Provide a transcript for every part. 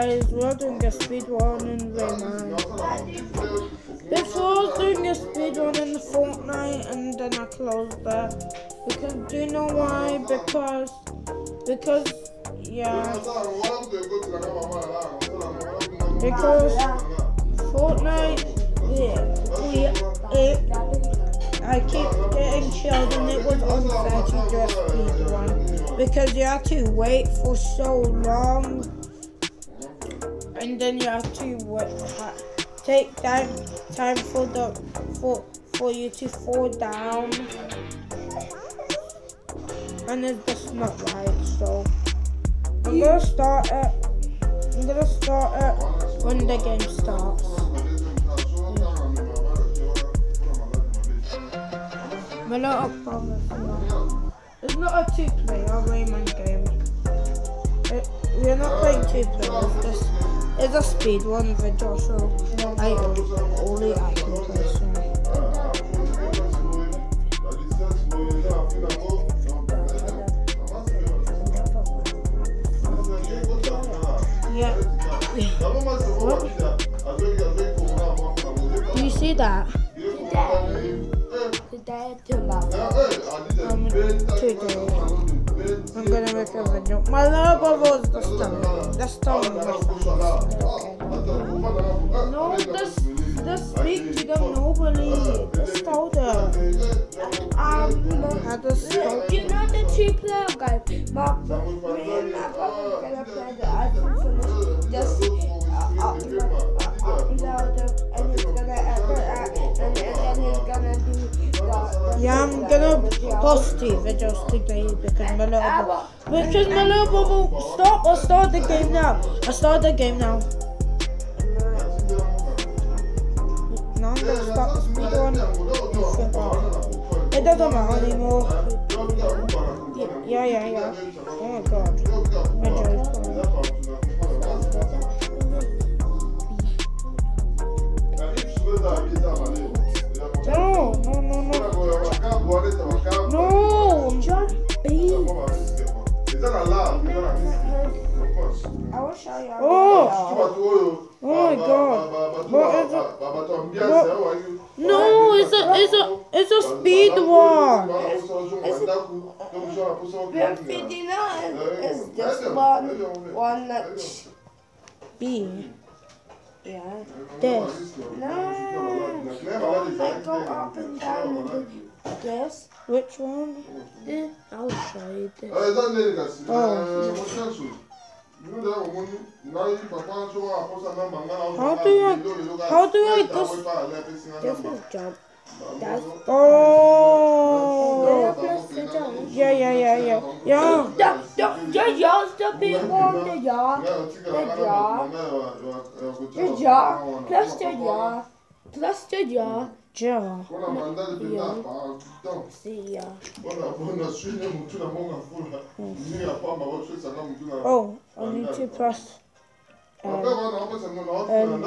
guys, we're doing a speed run in Rayman. Before I was doing a speed run in Fortnite and then I closed that. Because do you know why? Because because yeah because Fortnite yeah we it I keep getting killed and it was unfair to do a speed run because you have to wait for so long and then you have to wait, take time time for the for for you to fall down. And it's just not right so. I'm gonna start it. I'm gonna start it when the game starts. Mm. We're not a problem it's not a two player Rayman game. It, we're not playing two players is a speed one video so I only I can play so Yeah. Do you see that? Today, tomorrow. Um, today. I'm gonna make a video. My love brother was the star. The star. No, this, this speak to them nobody. Just told them. Um, I just told you know the two player game? Mark, gonna post two videos today because my little brother. Because my little brother. Stop! I start the game now. I start the game now. Now I'm gonna start the speed run. It doesn't matter anymore. One, one that. B. Yeah. This. No. They go up and down and this. Which one? Eh, I'll show you this. How do I how do I just- This is jump. That's. Oh! That's the jump. Yeah, yeah, yeah, yeah. Yeah. Yeah, yeah, yeah, yeah, the big one, the yeah. The yeah, plus the yeah, plus the yeah. Ja. See ya. Oh, I need to press. Um,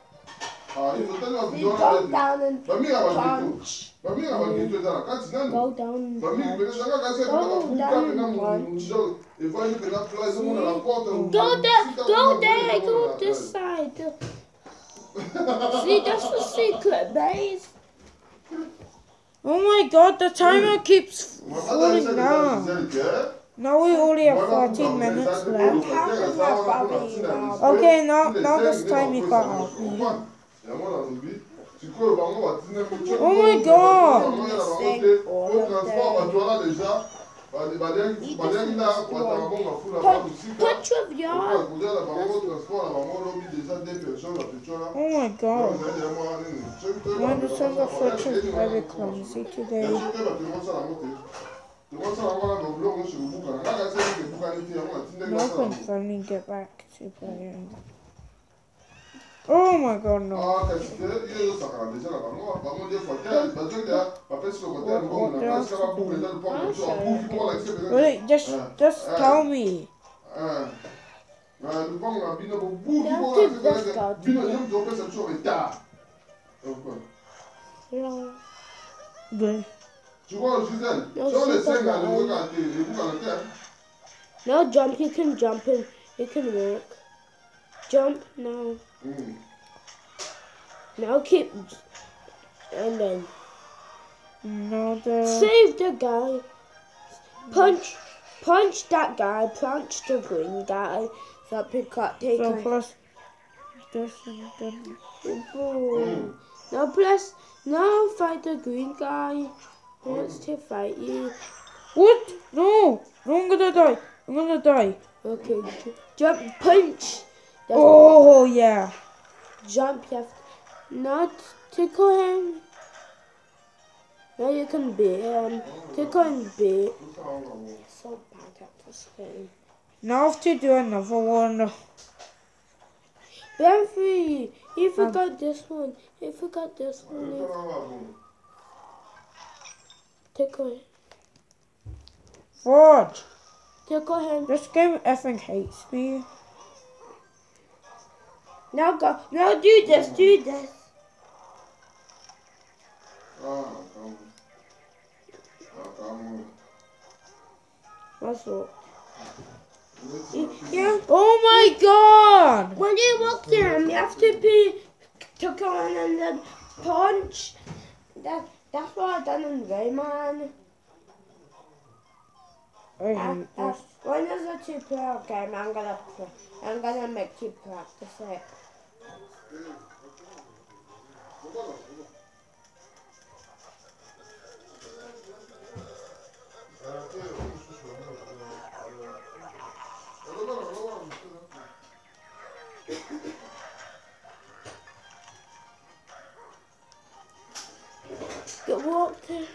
You go down and punch. Go Go down and. Go there, go there, go this side. See, that's the secret base. Oh my god, the timer keeps falling down. Now we only have 14 minutes left. counting my brother, you know. Okay, now now this time you got out. Oh my God. Punch with your. Oh my god. My decisions are freaking very clumsy today. Now I can finally get back to playing. Oh my god, no. Ah, qu'est-ce que il est ça my god, là, maman, maman des fois, tiens, parce que là, papa c'est le côté un bon, on a pas ça va pour mettre le pont, tu vas pour pour la c'est Wait, just, just tell me. Ah. Ah, le pont bino pour pour Yeah, la this bino, il me doit faire ça sur tard. No. Good. Tu vois, Gisèle, sur les c'est pas cinq là, grave. le regarder, le bouc à la terre. No jump, you can jump and you can walk. Jump now. Hum. Mm. Now keep and then No, the. save the guy. Punch punch that guy, punch the green guy. So pick up take So a plus this and then. Boom. Now press now fight the green guy. He wants to fight you. What? No! No, I'm gonna die. I'm gonna die. Okay, jump punch. Oh, yeah. jump you have not tickle him. Now you can beat him. Tickle and beat. So bad at this game. Now I have to do another one. Benfrey, you um, forgot this one. You forgot this one. Tickle him. Ford, Tickle him. this game effing hates me. Now go. Now do this. Do this. Calme. Calme. What's up? Yeah. Oh my god! When you walk him, you have to be to go in and then punch. That that's what I done in Rayman. I Uh, hate uh, this. when there's a two-player game, I'm gonna. I'm gonna make you practice it. Get walk to.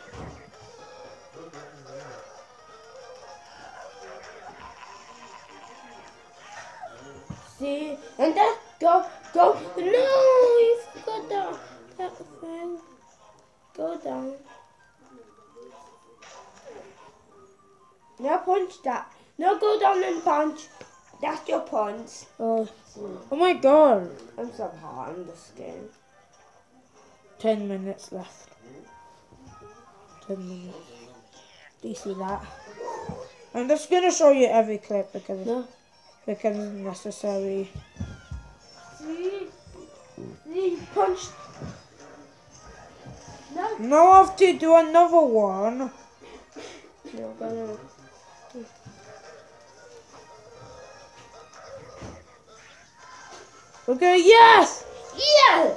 See, and then go, go. No, you forgot that, that thing. Go down. Now punch that. Now go down and punch. That's your punch. Oh, oh my god. I'm so hot in this game. Ten minutes left. Ten minutes. Do you see that? I'm just gonna show you every clip because No. because it's necessary. See, see, punch. No, Now I have to do another one. you're gonna. Okay, yes! Yeah.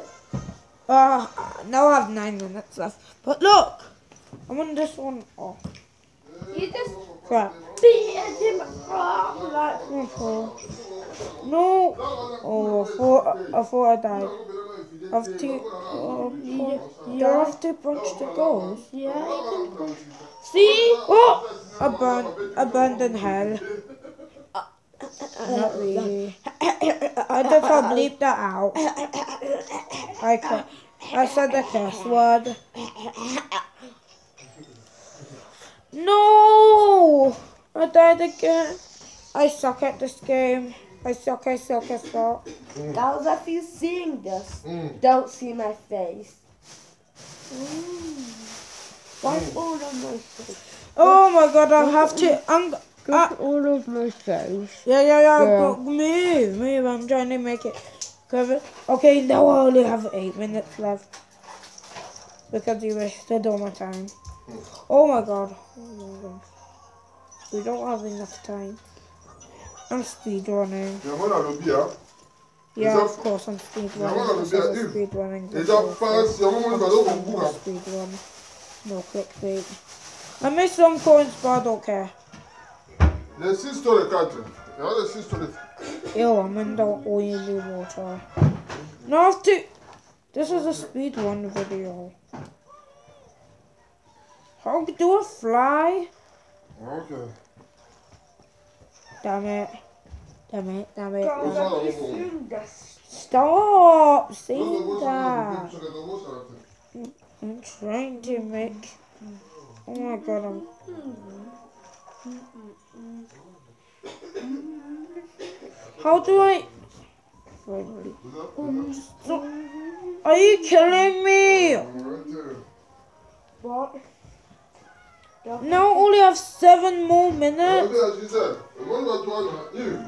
Uh, now I have nine minutes left. But look! I'm on this one. Oh, You just crap. beat him up like. Oh, no! Oh, I thought, I thought I died. Have to. Uh, you have to punch the goals. Yeah, you can punch. See? Oh! Aban abandon hell. Not really. I to bleep that out. I ca- I said the curse word. No! I died again. I suck at this game. I suck, I suck, I suck. That was if you seeing this. Hum. Don't see my face. What's all on my face? Oh my god, I have to. I'm, uh, all of my face. Yeah, yeah, yeah. Yeah. Go, move, move. I'm trying to make it cover. Okay, now I only have eight minutes left because you wasted all my time. Oh my god. Oh my god. We don't have enough time. I'm speed running. Viens voir dans le lobby, hein. Yeah, Is of that- course I'm speed Yeah, running. what are because the- I'm yeah, speed running. Et genre, pas si à un moment, il va dans le bout, là. Speed. No clickbait. I missed some coins, but I don't care. Les 6 sur les 4. Il y a les 6 sur Ew, I'm in the oily water. No, I have to. This is a speed run video. How do I fly? Ok. Damn it. Damn it, damn it. Damn it. a vu film de Stop L'autre saying that. sur la gauche, à la fin. I'm trying to make. Oh my god, I'm. How do I. Finally. Stop. Are you killing me? What? Now only have seven more minutes. Regardez, Gisèle, moi, je vois toi, là, Yves.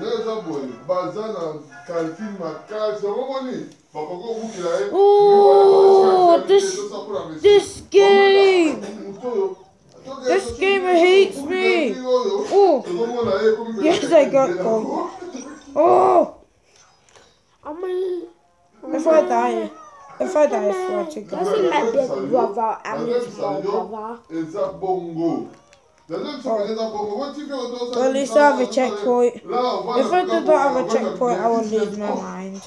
Neza boye, baza na cantine makasi, omoni, bakoko bukila ye. Oh, this- this game. This game hates me. Oh, Yes, I got gold. oh! I'm a... If I die, if I die, I swear to God. That's my big brother and his small brother. eza bongo oh. Well, at least I have a checkpoint. If I did not have a checkpoint, I would lose my mind.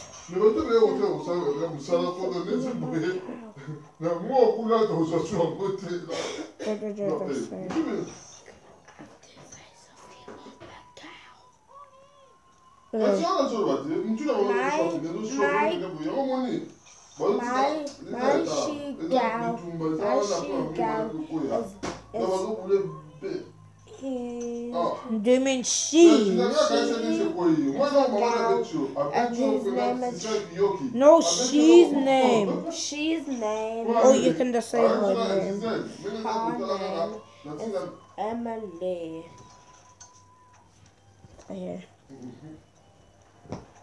What did you just say? Uh, He... do you mean she? No, she's name. She's name Oh, you can just say her name. is Emily. Yeah.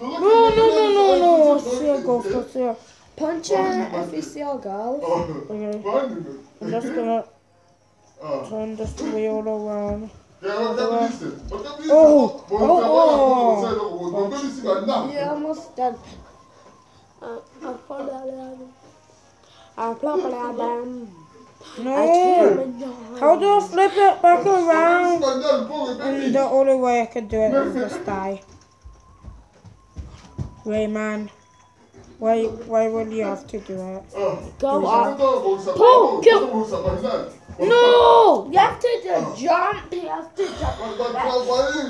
No, no, no, no, no. Still go for still. Punch her if you see a girl. Okay, I'm just gonna turn this wheel around. You're almost done. Uh, I'll pull that out. I'll plop it out them. No. How do I flip it back around? And the only way I can do it is just die. Rayman, why, why will you have to do it? Go up. Go, No! You have to just jump. You have to jump.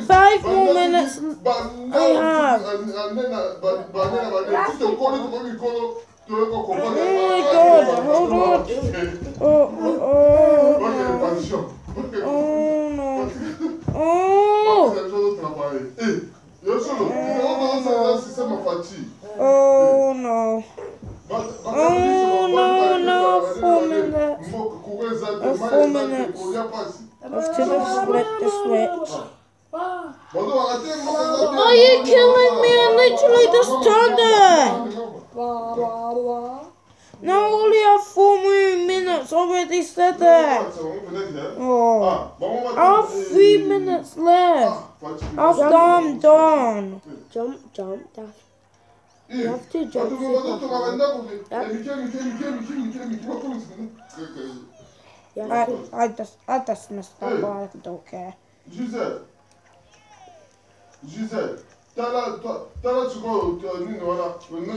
Five more minutes. I have. Oh my God, hold on. Oh, oh, no. Oh, no. Oh! Eh. Oh, no. Oh no, no, formula. A formula. I've to just flip the switch. Are you killing me? I literally just turned it. Now only have four more minutes. Already said that. Oh. I have three minutes left. I'm done. done. Jump, jump. That's You have to jump You have I. I just I just messed up, but I don't care. Gisèle, Gisèle, tala tala sikoyo uh, nini wana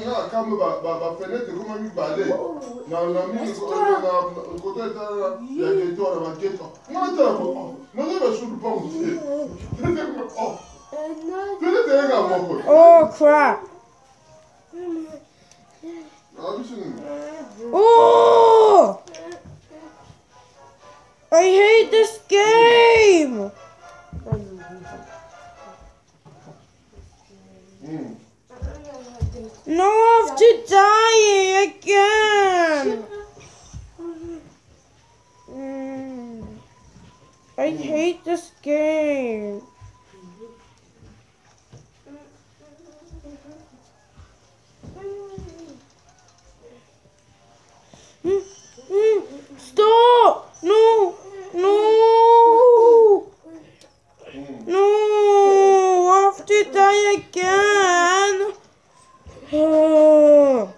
nga kamwe bafenêtre ekoma mibale na na mini na koto etala ya geto wana bageto ngana tala ko oh, nazoyeba sudu mpango te. Fenêtre yenga moko Oh. Crap! Oh! I hate this game. Mm. No, I have to die again. Mm. I hate this game. Mm, mm, Stop! No! No! No! I have to die again! Oh,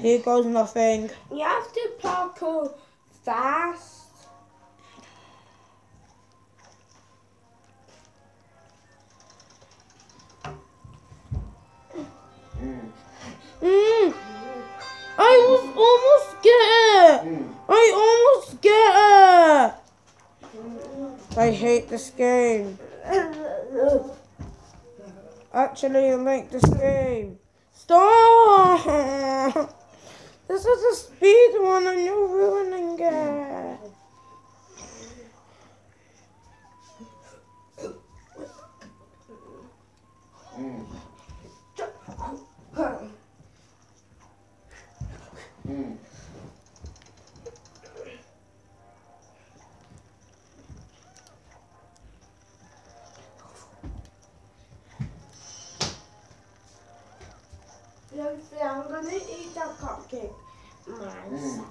Here goes nothing. You have to parkour fast. Mm. I was almost get. Mm. I almost get it. I hate this game. Actually, I like this game. Stop! This is a speed one and you're ruining it. I'm gonna eat that cupcake. Nice. Mm.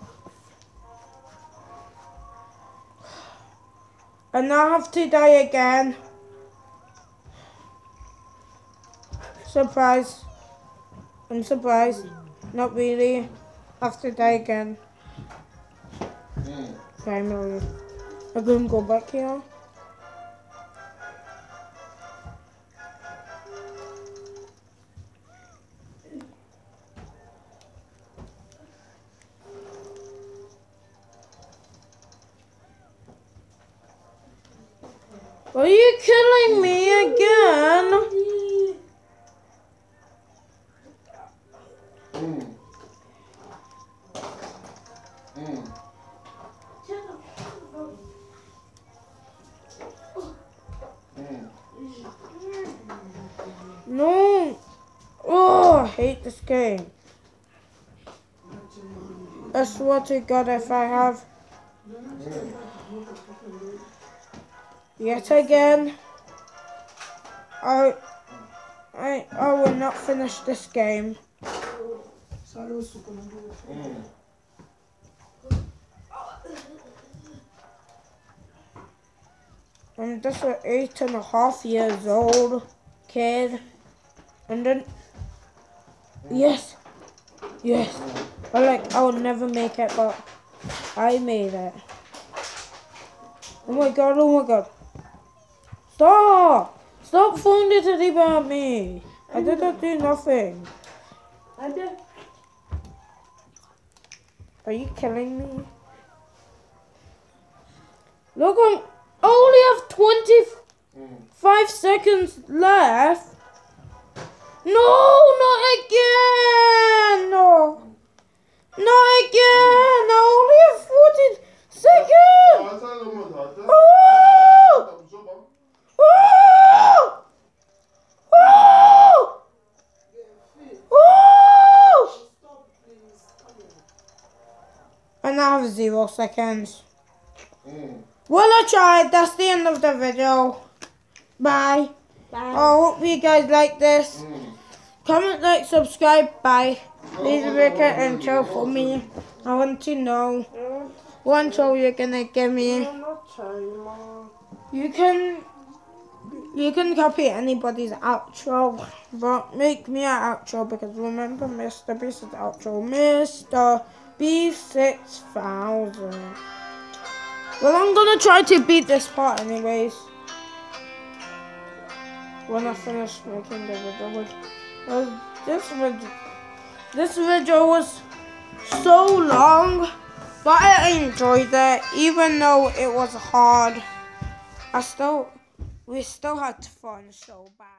And now I have to die again. Surprise. I'm surprised. Not really. Have to die again. Mm. Finally. I'm gonna go back here. Mm. No. Oh, I hate this game. I swear to God if I have yet again, I, I, I will not finish this game. Mm. I'm just an eight and a half years old kid. And then, yes, yes. I like, I would never make it, but I made it. Oh my god, oh my god. Stop! Stop throwing the teddy bear at me. I did not do nothing. I did. Are you killing me? Look, I'm, only have 25 Mm. seconds left. No, not again. No. Not again. I only have 14 seconds. Oh! Oh! Oh! Oh! And I have zero seconds. Well, I tried. That's the end of the video. Bye. Bye. I hope you guys like this. Mm. Comment, like, subscribe. Bye. Please make an intro for me. I want to know what intro you're gonna give me. I'm not trying, Mom. You can you can copy anybody's outro, but make me an outro because remember Mr. Beast's outro, Mr. B six thousand. Well, I'm gonna try to beat this part anyways. When I finish making the video, this video, this video was so long, but I enjoyed it, even though it was hard. I still, we still had fun, so bye.